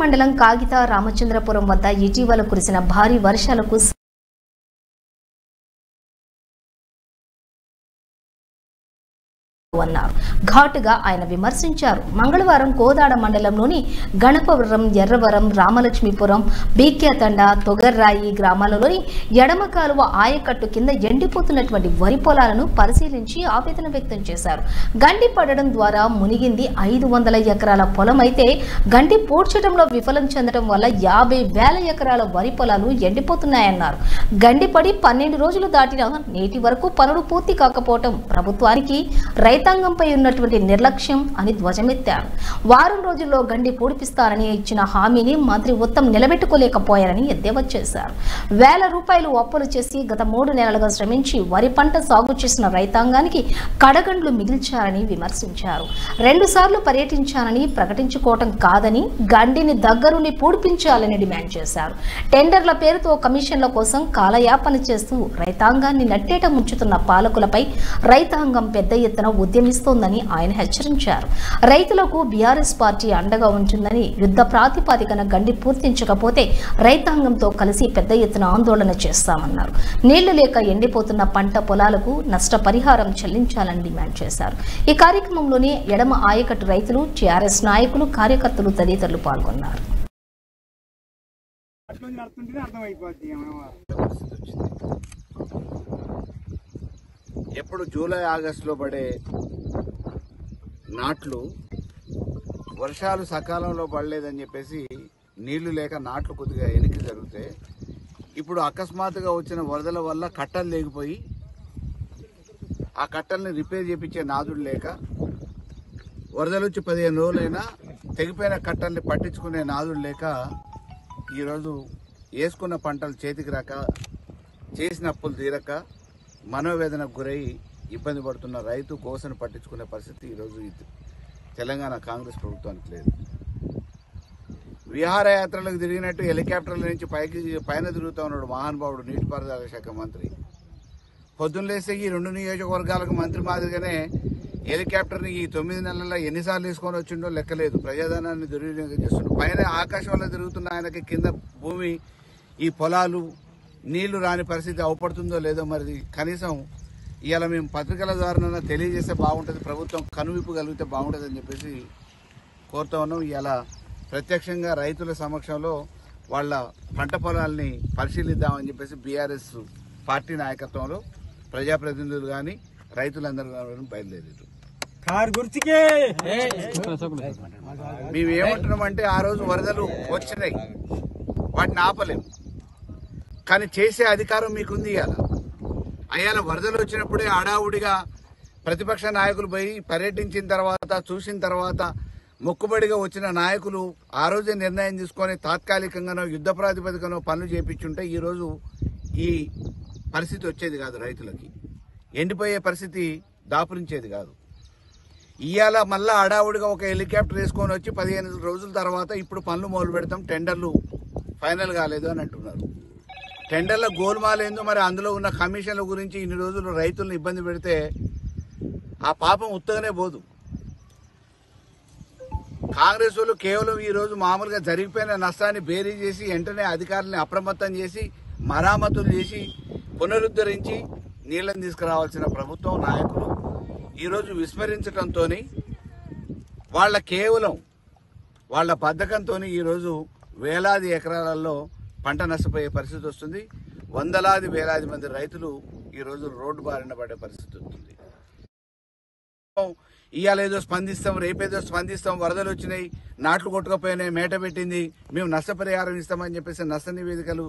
మండలం కాగిత రామచంద్రపురం వద్ద ఇటీవల కురిసిన భారీ వర్షాలకు అన్నారు. ఘాటుగా ఆయన విమర్శించారు. మంగళవారం కోదాడ మండలంలోని గణపవరం ఎర్రవరం రామలక్ష్మీపురం బీక్యాతండ తొగర్రాయి గ్రామాలలోని ఎడమ కాలువ ఆయకట్టు కింద ఎండిపోతున్నటువంటి వరి పొలాలను పరిశీలించి ఆవేదన వ్యక్తం చేశారు. గండి పడడం ద్వారా మునిగింది ఐదు వందల ఎకరాల పొలం అయితే గండి పూడ్చడంలో విఫలం చెందడం వల్ల యాభై వేల ఎకరాల వరి పొలాలు ఎండిపోతున్నాయన్నారు. గండిపడి పన్నెండు రోజులు దాటిన నేటి వరకు పనులు పూర్తి కాకపోవటం ప్రభుత్వానికి రైతు రైతాంగంపై ఉన్నటువంటి నిర్లక్ష్యం అని ధ్వజమెత్తారు. వారం రోజుల్లో గండి పూడిపిస్తారని ఇచ్చిన హామీని మంత్రి ఉత్తమ్ నిలబెట్టుకోలేకపోయారని ఎద్దేవా చేశారు. వేల రూపాయలు అప్పులు చేసి గత మూడు నెలలుగా శ్రమించి వరి పంట సాగు చేసిన రైతాంగానికి కడగండ్లు మిగిల్చారని విమర్శించారు. రెండుసార్లు పర్యటించానని ప్రకటించుకోవటం కాదని గండిని దగ్గరుండి పూడిపించాలని డిమాండ్ చేశారు. టెండర్ల పేరుతో కమిషన్ల కోసం కాలయాపన చేస్తూ రైతాంగాన్ని నట్టేట ముంచుతున్న పాలకులపై రైతాంగం పెద్ద ఎత్తున ఉద్యమిస్తోందని ఆయన హెచ్చరించారు. రైతులకు బీఆర్ఎస్ పార్టీ అండగా ఉంటుందని యుద్ధ ప్రాతిపాదికన గండి పూర్తించకపోతే రైతాంగంతో కలిసి పెద్ద ఎత్తున ఆందోళన చేస్తామన్నారు. నీళ్ళు లేక ఎండిపోతున్న పంట పొలాలకు నష్టపరిహారం చెల్లించాలని డిమాండ్ చేశారు. ఈ కార్యక్రమంలోనే ఎడమ ఆయకట్టు రైతులు టీఆర్ఎస్ నాయకులు కార్యకర్తలు తదితరులు పాల్గొన్నారు. అర్థమైపోద్ది ఎప్పుడు జూలై ఆగస్టులో పడే నాట్లు వర్షాలు సకాలంలో పడలేదని చెప్పేసి నీళ్ళు లేక నాట్లు కొద్దిగా వెనక్కి జరిగితే ఇప్పుడు అకస్మాత్తుగా వచ్చిన వరదల వల్ల కట్టలు లేకపోయి ఆ కట్టల్ని రిపేర్ చేయించే నాదుడు లేక వరదలు వచ్చి పదిహేను రోజులైనా తెగిపోయిన కట్టల్ని పట్టించుకునే నాదుడు లేక ఈరోజు వేసుకున్న పంటలు చేతికి రాక చేసిన అప్పులు తీరక మనోవేదనకు గురై ఇబ్బంది పడుతున్న రైతు కోసను పట్టించుకునే పరిస్థితి ఈరోజు తెలంగాణ కాంగ్రెస్ ప్రభుత్వానికి లేదు. విహారయాత్రలకు తిరిగినట్టు హెలికాప్టర్ల నుంచి పైకి పైన తిరుగుతూ ఉన్నాడు మహానుభావుడు నీటిపారుదల శాఖ మంత్రి. పొద్దున్నలేస్తే ఈ రెండు నియోజకవర్గాలకు మంత్రి మాదిరిగానే హెలికాప్టర్ని ఈ తొమ్మిది నెలల్లో ఎన్నిసార్లు తీసుకొని వచ్చిండో లెక్కలేదు ప్రజాధనాన్ని దుర్వినియోగం చేస్తుండ్రు పైన ఆకాశంలో తిరుగుతున్న ఆయనకి కింద భూమి ఈ పొలాలు నీళ్ళు రాని పరిస్థితి అవపడుతుందో లేదో మరి కనీసం ఇవాళ మేము పత్రికల ద్వారా తెలియజేస్తే బాగుంటుంది ప్రభుత్వం కనువిప్పు కలిగితే బాగుంటుంది అని చెప్పేసి కోరుతా ఉన్నాం. ఇవాళ ప్రత్యక్షంగా రైతుల సమక్షంలో వాళ్ళ పంట పొలాల్ని పరిశీలిద్దామని చెప్పేసి బీఆర్ఎస్ పార్టీ నాయకత్వంలో ప్రజాప్రతినిధులు కానీ రైతులందరూ కానీ బయలుదేరారు కారు గుర్తుకే! మేము ఏమంటున్నామంటే ఆ రోజు వరదలు వచ్చినాయి వాటిని ఆపలేము. కానీ చేసే అధికారం మీకుంది ఇవాళ అయ్యాల వరదలు వచ్చినప్పుడే హడావుడిగా ప్రతిపక్ష నాయకులు పోయి పర్యటించిన తర్వాత చూసిన తర్వాత మొక్కుబడిగా వచ్చిన నాయకులు ఆ రోజే నిర్ణయం తీసుకొని తాత్కాలికంగానో యుద్ధ ప్రాతిపదికనో పనులు చేపించుంటే ఈరోజు ఈ పరిస్థితి వచ్చేది కాదు రైతులకి. ఎండిపోయే పరిస్థితి దాపురించేది కాదు. ఇవాళ మళ్ళా అడావుడిగా ఒక హెలికాప్టర్ వేసుకొని వచ్చి పదిహేను రోజుల తర్వాత ఇప్పుడు పనులు మొదలు పెడతాం టెండర్లు ఫైనల్ కాలేదు అని అంటున్నారు. టెండర్ల గోల్మాలేందో మరి అందులో ఉన్న కమిషన్ల గురించి ఇన్ని రోజులు రైతులను ఇబ్బంది పెడితే ఆ పాపం ఉత్తగానే పోదు. కాంగ్రెస్ వాళ్ళు కేవలం ఈరోజు మామూలుగా జరిగిపోయిన నష్టాన్ని బేరీ చేసి వెంటనే అధికారుల్ని అప్రమత్తం చేసి మరామతులు చేసి పునరుద్ధరించి నీళ్ళను తీసుకురావాల్సిన ప్రభుత్వం నాయకులు ఈరోజు విస్మరించడంతో వాళ్ళ కేవలం వాళ్ళ బద్ధకంతో ఈరోజు వేలాది ఎకరాలలో పంట నష్టపోయే పరిస్థితి వస్తుంది. వందలాది వేలాది మంది రైతులు ఈరోజు రోడ్డు బారిన పడే పరిస్థితి వస్తుంది. ఇవాళ ఏదో స్పందిస్తాం రేపేదో స్పందిస్తాం వరదలు వచ్చినాయి నాట్లు కొట్టుకపోయినాయి మేట పెట్టింది మేము నష్టపరిహారం ఇస్తామని చెప్పేసి నష్ట నివేదికలు